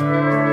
Música